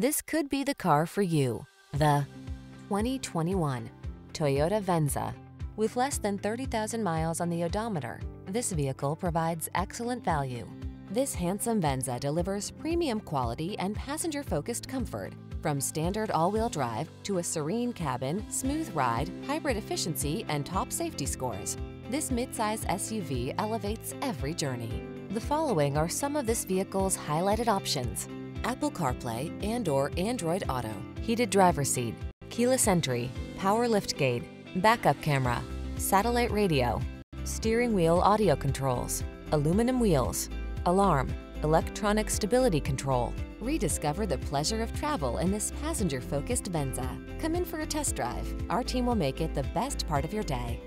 This could be the car for you. The 2021 Toyota Venza. With less than 30,000 miles on the odometer, this vehicle provides excellent value. This handsome Venza delivers premium quality and passenger-focused comfort. From standard all-wheel drive to a serene cabin, smooth ride, hybrid efficiency, and top safety scores, this midsize SUV elevates every journey. The following are some of this vehicle's highlighted options. Apple CarPlay and or Android Auto, heated driver seat, keyless entry, power liftgate, backup camera, satellite radio, steering wheel audio controls, aluminum wheels, alarm, electronic stability control. Rediscover the pleasure of travel in this passenger-focused Venza. Come in for a test drive. Our team will make it the best part of your day.